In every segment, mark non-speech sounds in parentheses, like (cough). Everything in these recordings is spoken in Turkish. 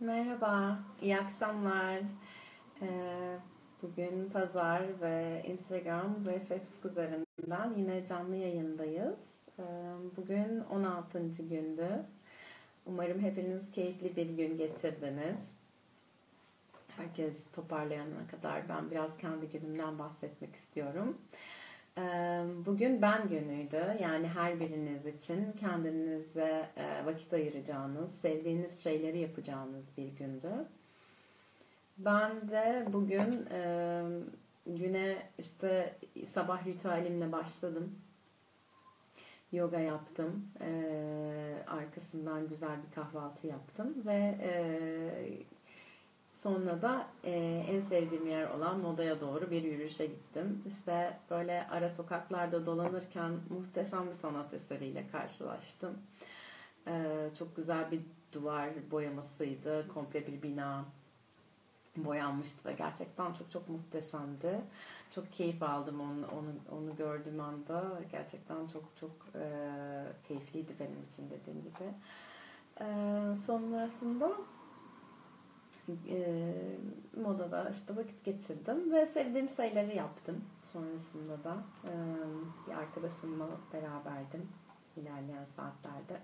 Merhaba, iyi akşamlar. Ee, bugün pazar ve Instagram ve Facebook üzerinden yine canlı yayındayız. Ee, bugün 16. gündü. Umarım hepiniz keyifli bir gün geçirdiniz. Herkes toparlayana kadar ben biraz kendi günümden bahsetmek istiyorum. Bugün ben günüydü. Yani her biriniz için kendinize vakit ayıracağınız, sevdiğiniz şeyleri yapacağınız bir gündü. Ben de bugün güne işte sabah ritüelimle başladım. Yoga yaptım. Arkasından güzel bir kahvaltı yaptım ve Sonra da e, en sevdiğim yer olan Moda'ya doğru bir yürüyüşe gittim. İşte böyle ara sokaklarda dolanırken muhteşem bir sanat eseriyle karşılaştım. E, çok güzel bir duvar boyamasıydı. Komple bir bina boyanmıştı ve gerçekten çok çok muhteşemdi. Çok keyif aldım onu onu onu gördüğüm anda. Gerçekten çok çok e, keyifliydi benim için dediğim gibi. E, sonrasında e, modada işte vakit geçirdim ve sevdiğim şeyleri yaptım. Sonrasında da e, bir arkadaşımla beraberdim ilerleyen saatlerde.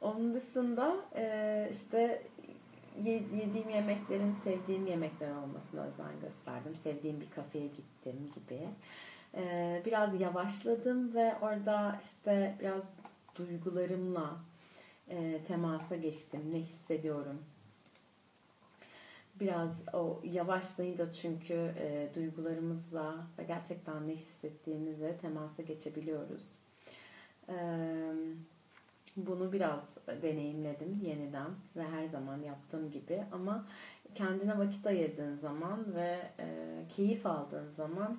Onun dışında e, işte yediğim yemeklerin sevdiğim yemekler olmasına özen gösterdim. Sevdiğim bir kafeye gittim gibi. E, biraz yavaşladım ve orada işte biraz duygularımla e, temasa geçtim. Ne hissediyorum? Biraz o yavaşlayınca çünkü e, duygularımızla ve gerçekten ne hissettiğimizle temasa geçebiliyoruz. E, bunu biraz deneyimledim yeniden ve her zaman yaptığım gibi ama kendine vakit ayırdığın zaman ve e, keyif aldığın zaman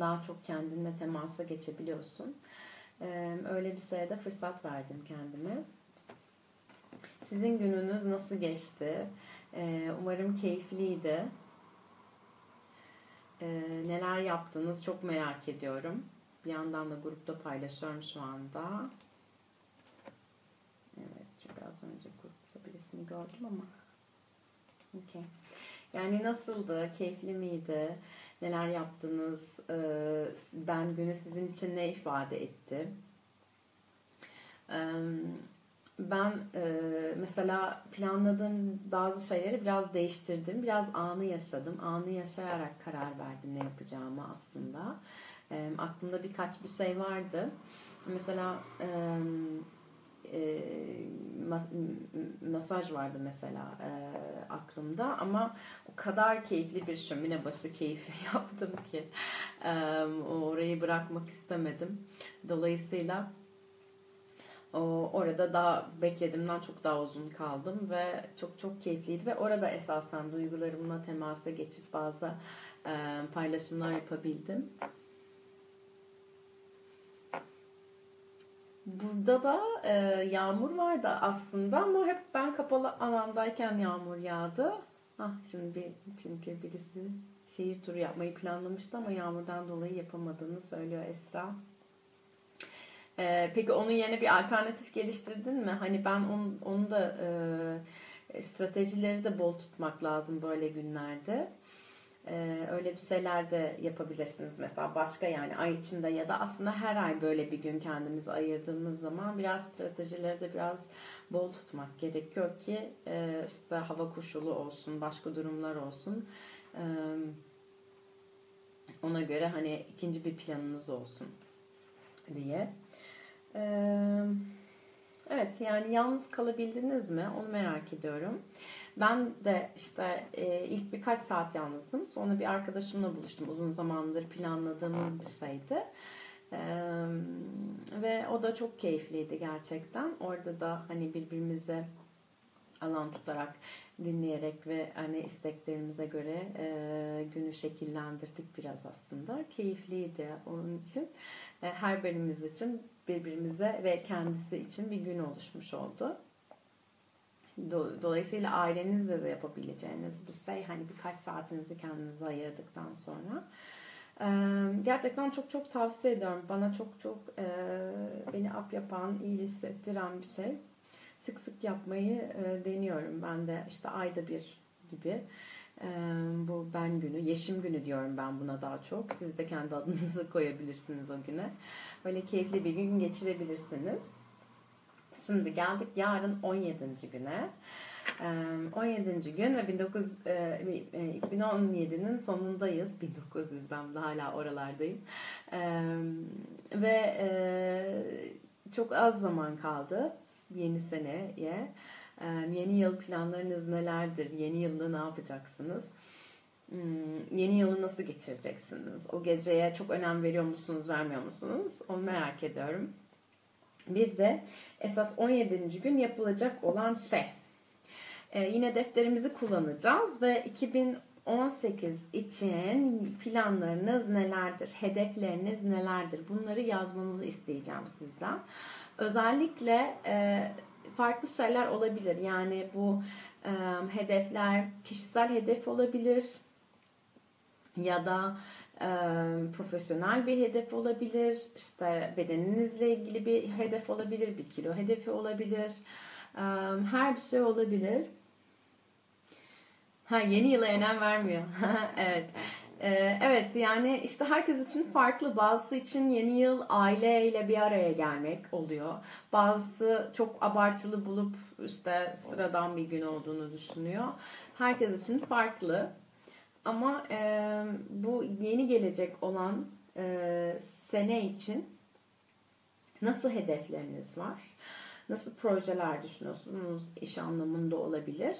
daha çok kendinle temasa geçebiliyorsun. E, öyle bir şeye de fırsat verdim kendime. Sizin gününüz nasıl geçti? Ee, umarım keyifliydi. Ee, neler yaptınız çok merak ediyorum. Bir yandan da grupta paylaşıyorum şu anda. Evet çünkü az önce grupta birisini gördüm ama. Okay. Yani nasıldı? Keyifli miydi? Neler yaptınız? Ee, ben günü sizin için ne ifade etti? Ben e, mesela planladığım bazı şeyleri biraz değiştirdim. Biraz anı yaşadım. Anı yaşayarak karar verdim ne yapacağımı aslında. E, aklımda birkaç bir şey vardı. Mesela e, e, masaj vardı mesela e, aklımda ama o kadar keyifli bir şömine başı keyfi (laughs) yaptım ki e, orayı bırakmak istemedim. Dolayısıyla orada daha beklediğimden çok daha uzun kaldım ve çok çok keyifliydi ve orada esasen duygularımla temasa geçip bazı e, paylaşımlar yapabildim. Burada da e, yağmur vardı aslında ama hep ben kapalı alandayken yağmur yağdı. Ah şimdi bir, çünkü birisi şehir turu yapmayı planlamıştı ama yağmurdan dolayı yapamadığını söylüyor Esra. Ee, peki onun yerine bir alternatif geliştirdin mi? Hani ben onu, onu da e, stratejileri de bol tutmak lazım böyle günlerde. Ee, öyle bir şeyler de yapabilirsiniz. Mesela başka yani ay içinde ya da aslında her ay böyle bir gün kendimizi ayırdığımız zaman biraz stratejileri de biraz bol tutmak gerekiyor ki e, işte hava koşulu olsun, başka durumlar olsun. E, ona göre hani ikinci bir planınız olsun diye. Evet yani yalnız kalabildiniz mi onu merak ediyorum. Ben de işte ilk birkaç saat yalnızdım. Sonra bir arkadaşımla buluştum. Uzun zamandır planladığımız bir şeydi. ve o da çok keyifliydi gerçekten. Orada da hani birbirimize alan tutarak dinleyerek ve hani isteklerimize göre e, günü şekillendirdik biraz aslında. Keyifliydi onun için. E, her birimiz için birbirimize ve kendisi için bir gün oluşmuş oldu. Dolayısıyla ailenizle de yapabileceğiniz bir şey. Hani birkaç saatinizi kendinize ayırdıktan sonra. Gerçekten çok çok tavsiye ediyorum. Bana çok çok beni ap yapan, iyi hissettiren bir şey. Sık sık yapmayı e, deniyorum. Ben de işte ayda bir gibi e, bu ben günü, yeşim günü diyorum ben buna daha çok. Siz de kendi adınızı (laughs) koyabilirsiniz o güne. Böyle keyifli bir gün geçirebilirsiniz. Şimdi geldik yarın 17. güne. 17. gün ve 19 2017'nin sonundayız. 1900 ben de hala oralardayım. Ve çok az zaman kaldı yeni seneye. Yeni yıl planlarınız nelerdir? Yeni yılda ne yapacaksınız? Hmm, yeni yılı nasıl geçireceksiniz? O geceye çok önem veriyor musunuz, vermiyor musunuz? Onu merak ediyorum. Bir de esas 17. gün yapılacak olan şey. Ee, yine defterimizi kullanacağız ve 2018 için planlarınız nelerdir? Hedefleriniz nelerdir? Bunları yazmanızı isteyeceğim sizden. Özellikle e, farklı şeyler olabilir. Yani bu e, hedefler kişisel hedef olabilir ya da e, profesyonel bir hedef olabilir. İşte bedeninizle ilgili bir hedef olabilir, bir kilo hedefi olabilir. E, her bir şey olabilir. Ha yeni yıla önem vermiyor. (laughs) evet. Ee, evet yani işte herkes için farklı. Bazısı için yeni yıl aileyle bir araya gelmek oluyor. Bazısı çok abartılı bulup işte sıradan bir gün olduğunu düşünüyor. Herkes için farklı. Ama e, bu yeni gelecek olan e, sene için nasıl hedefleriniz var? Nasıl projeler düşünüyorsunuz? İş anlamında olabilir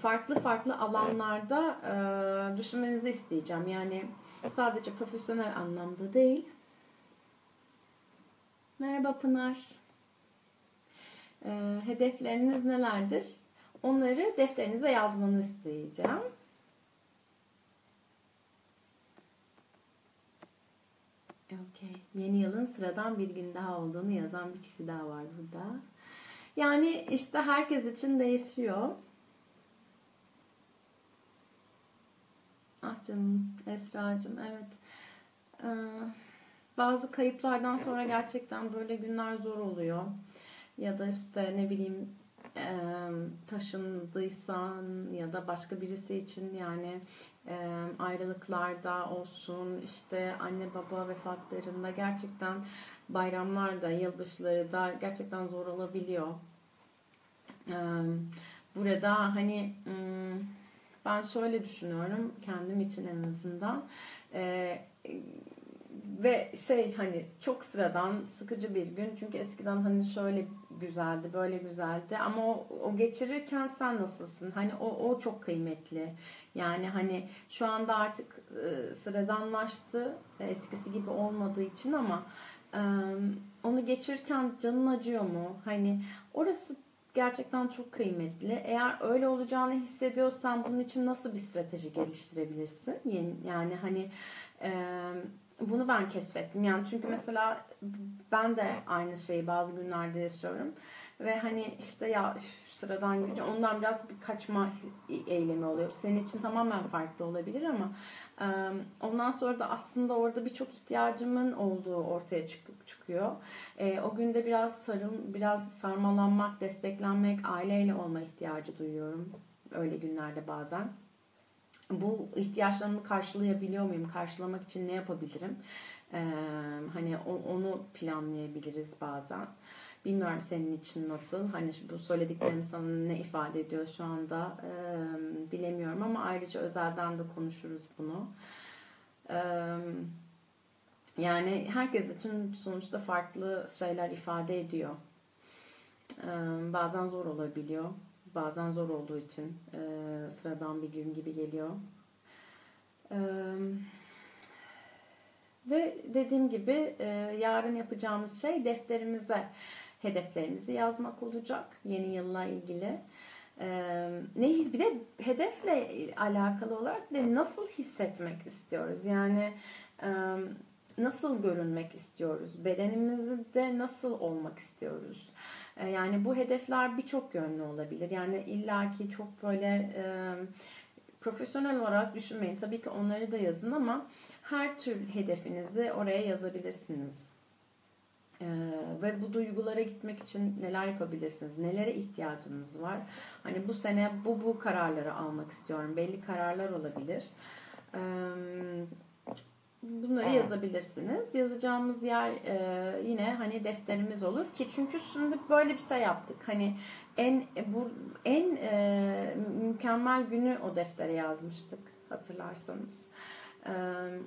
farklı farklı alanlarda düşünmenizi isteyeceğim. Yani sadece profesyonel anlamda değil. Merhaba Pınar. Hedefleriniz nelerdir? Onları defterinize yazmanı isteyeceğim. Okay. Yeni yılın sıradan bir gün daha olduğunu yazan bir kişi daha var burada. Yani işte herkes için değişiyor. Ah canım Esra'cığım evet. Ee, bazı kayıplardan sonra gerçekten böyle günler zor oluyor. Ya da işte ne bileyim e, taşındıysan ya da başka birisi için yani e, ayrılıklarda olsun işte anne baba vefatlarında gerçekten bayramlarda yılbaşları da gerçekten zor olabiliyor. E, burada hani hmm, ben şöyle düşünüyorum kendim için en azından. Ee, ve şey hani çok sıradan sıkıcı bir gün. Çünkü eskiden hani şöyle güzeldi böyle güzeldi. Ama o, o geçirirken sen nasılsın? Hani o, o çok kıymetli. Yani hani şu anda artık e, sıradanlaştı. Eskisi gibi olmadığı için ama e, onu geçirirken canın acıyor mu? Hani orası gerçekten çok kıymetli. Eğer öyle olacağını hissediyorsan bunun için nasıl bir strateji geliştirebilirsin? Yani hani bunu ben keşfettim. Yani çünkü mesela ben de aynı şeyi bazı günlerde yaşıyorum. Ve hani işte ya sıradan gücü ondan biraz bir kaçma eylemi oluyor. Senin için tamamen farklı olabilir ama ondan sonra da aslında orada birçok ihtiyacımın olduğu ortaya çıkıyor. O günde biraz sarıl, biraz sarmalanmak, desteklenmek, aileyle olma ihtiyacı duyuyorum. Öyle günlerde bazen. Bu ihtiyaçlarımı karşılayabiliyor muyum? Karşılamak için ne yapabilirim? Hani onu planlayabiliriz bazen. Bilmiyorum senin için nasıl. Hani bu söylediklerim sana ne ifade ediyor şu anda e, bilemiyorum ama ayrıca özelden de konuşuruz bunu. E, yani herkes için sonuçta farklı şeyler ifade ediyor. E, bazen zor olabiliyor. Bazen zor olduğu için e, sıradan bir gün gibi geliyor. E, ve dediğim gibi e, yarın yapacağımız şey defterimize hedeflerimizi yazmak olacak yeni yılla ilgili. Ee, ne bir de hedefle alakalı olarak de nasıl hissetmek istiyoruz? Yani nasıl görünmek istiyoruz? Bedenimizde nasıl olmak istiyoruz? Yani bu hedefler birçok yönlü olabilir. Yani illaki çok böyle e, profesyonel olarak düşünmeyin. Tabii ki onları da yazın ama her tür hedefinizi oraya yazabilirsiniz. Ee, ve bu duygulara gitmek için neler yapabilirsiniz? Nelere ihtiyacınız var? Hani bu sene bu bu kararları almak istiyorum. Belli kararlar olabilir. Ee, bunları yazabilirsiniz. Yazacağımız yer e, yine hani defterimiz olur ki çünkü şimdi böyle bir şey yaptık. Hani en bu en e, mükemmel günü o deftere yazmıştık hatırlarsanız. Evet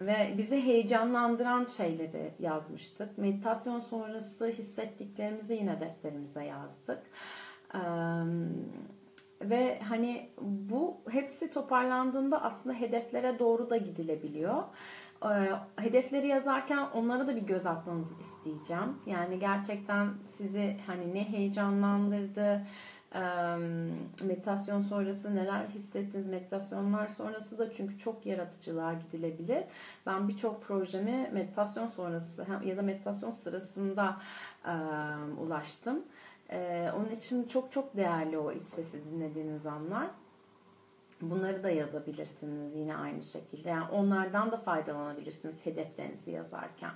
ve bizi heyecanlandıran şeyleri yazmıştık. Meditasyon sonrası hissettiklerimizi yine defterimize yazdık. Ve hani bu hepsi toparlandığında aslında hedeflere doğru da gidilebiliyor. Hedefleri yazarken onlara da bir göz atmanızı isteyeceğim. Yani gerçekten sizi hani ne heyecanlandırdı, meditasyon sonrası neler hissettiniz meditasyonlar sonrası da çünkü çok yaratıcılığa gidilebilir. Ben birçok projemi meditasyon sonrası ya da meditasyon sırasında ulaştım. Onun için çok çok değerli o iç sesi dinlediğiniz anlar. Bunları da yazabilirsiniz yine aynı şekilde. Yani onlardan da faydalanabilirsiniz hedeflerinizi yazarken.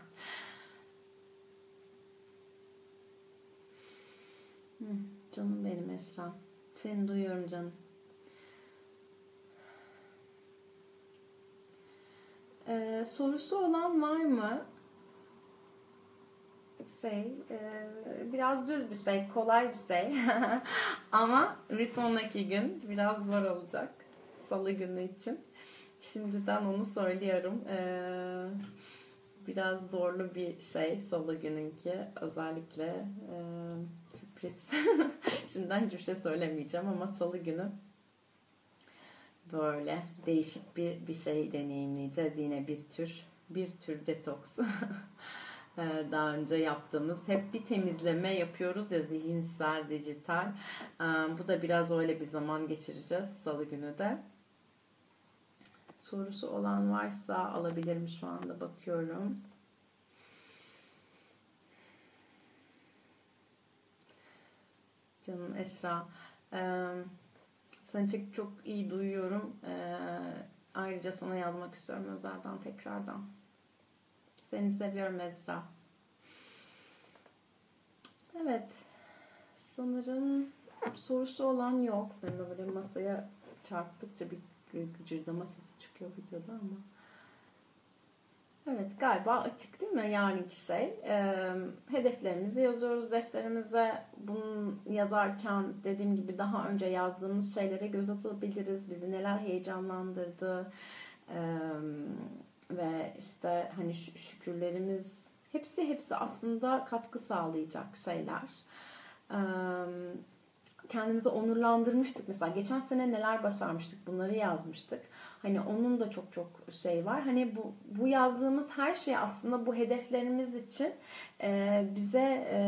Canım benim Esra. Seni duyuyorum canım. Ee, sorusu olan var mı? Şey, e, biraz düz bir şey, kolay bir şey. (laughs) Ama bir sonraki gün biraz zor olacak. Salı günü için. Şimdiden onu söylüyorum. Ee, biraz zorlu bir şey salı gününki. Özellikle e, sürpriz. (laughs) Şimdiden hiçbir şey söylemeyeceğim ama salı günü böyle değişik bir bir şey deneyimleyeceğiz. Yine bir tür bir tür detoks. Ee, (laughs) daha önce yaptığımız hep bir temizleme yapıyoruz ya zihinsel, dijital. Ee, bu da biraz öyle bir zaman geçireceğiz salı günü de. Sorusu olan varsa alabilirim şu anda bakıyorum. Canım Esra. Ee, seni çok, çok iyi duyuyorum. Ee, ayrıca sana yazmak istiyorum özelden tekrardan. Seni seviyorum Esra. Evet. Sanırım sorusu olan yok. Ben böyle masaya çarptıkça bir gıcırdama sesi çıkıyor videoda ama. Evet galiba açık değil mi yarınki şey? E, hedeflerimizi yazıyoruz defterimize. Bunu yazarken dediğim gibi daha önce yazdığımız şeylere göz atabiliriz. Bizi neler heyecanlandırdı. E, ve işte hani şükürlerimiz hepsi hepsi aslında katkı sağlayacak şeyler. Evet kendimizi onurlandırmıştık. Mesela geçen sene neler başarmıştık bunları yazmıştık. Hani onun da çok çok şey var. Hani bu, bu yazdığımız her şey aslında bu hedeflerimiz için e, bize e,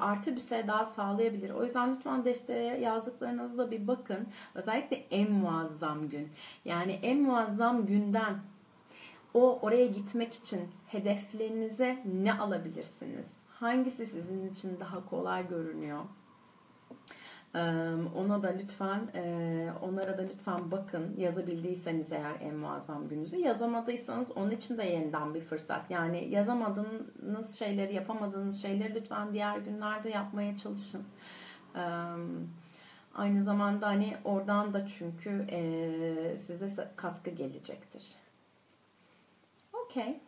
artı bir şey daha sağlayabilir. O yüzden lütfen deftere yazdıklarınızda bir bakın. Özellikle en muazzam gün. Yani en muazzam günden o oraya gitmek için hedeflerinize ne alabilirsiniz? Hangisi sizin için daha kolay görünüyor? Ona da lütfen onlara da lütfen bakın yazabildiyseniz eğer en muazzam gününüzü yazamadıysanız onun için de yeniden bir fırsat. Yani yazamadığınız şeyleri yapamadığınız şeyleri lütfen diğer günlerde yapmaya çalışın. Aynı zamanda hani oradan da çünkü size katkı gelecektir. Okey.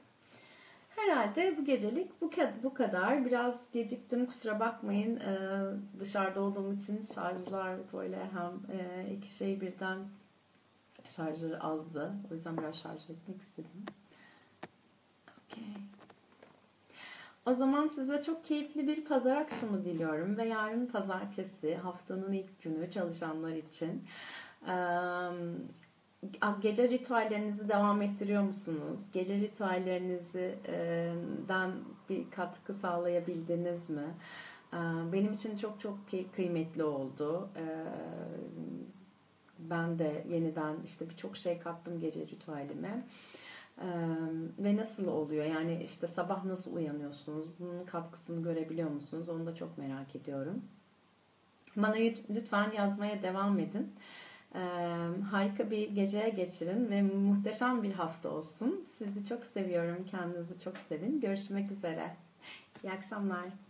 Herhalde bu gecelik bu, bu kadar. Biraz geciktim kusura bakmayın. Ee, dışarıda olduğum için şarjlar böyle hem e, iki şey birden şarjları azdı. O yüzden biraz şarj etmek istedim. Okay. O zaman size çok keyifli bir pazar akşamı diliyorum ve yarın pazartesi haftanın ilk günü çalışanlar için. Gece ritüellerinizi devam ettiriyor musunuz? Gece ritüellerinizden bir katkı sağlayabildiniz mi? Benim için çok çok kıymetli oldu. Ben de yeniden işte birçok şey kattım gece ritüelime. ve nasıl oluyor? Yani işte sabah nasıl uyanıyorsunuz? Bunun katkısını görebiliyor musunuz? Onu da çok merak ediyorum. Bana lütfen yazmaya devam edin. Harika bir gece geçirin ve muhteşem bir hafta olsun. Sizi çok seviyorum. Kendinizi çok sevin. Görüşmek üzere. İyi akşamlar.